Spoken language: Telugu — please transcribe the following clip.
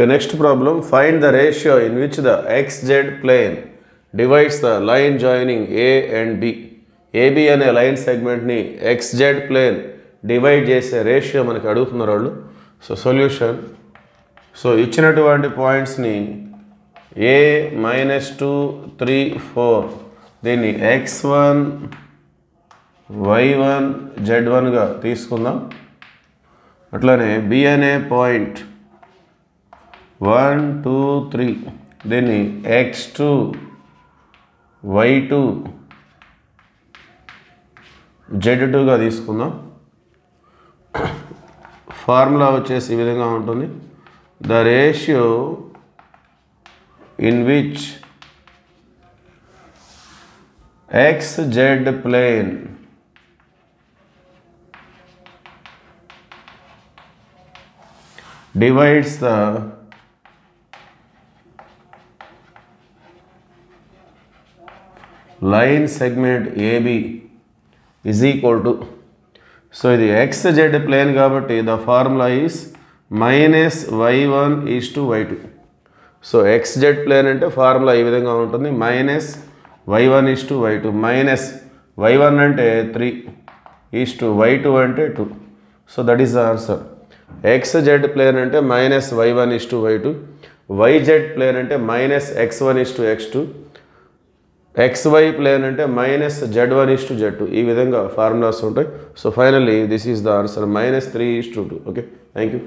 Okay, next problem. Find the ratio in which the xz plane divides the line joining A and B. A B అనే లైన్ సెగ్మెంట్ని XZ ప్లేన్ డివైడ్ చేసే రేషియో మనకి అడుగుతున్నారు వాళ్ళు సో సొల్యూషన్ సో ఇచ్చినటువంటి పాయింట్స్ని A minus two three four దీన్ని X one Y one Z వన్గా తీసుకుందాం అట్లానే బి అనే పాయింట్ వన్ టూ త్రీ. దీన్ని X two Y two Z టూగా తీసుకుందాం. ఫార్ములా వచ్చేసి ఈ విధంగా ఉంటుంది. The ratio in which X Z plane divides the line segment A B is equal to so ఇది ఎక్స్ జెడ్ ప్లేన్ కాబట్టి the formula is minus Y one is to Y two so X Z plane అంటే ఫార్ములా ఈ విధంగా ఉంటుంది. Minus Y one is to Y two minus Y one అంటే three is to Y two అంటే two so that is the answer X Z plane అంటే minus Y one is to Y two Y Z plane అంటే minus X one is to X two X Y plane అంటే minus Z one is to Z two ఈ విధంగా ఫార్ములాస్ ఉంటాయి. So finally this is the answer minus three is to two okay thank you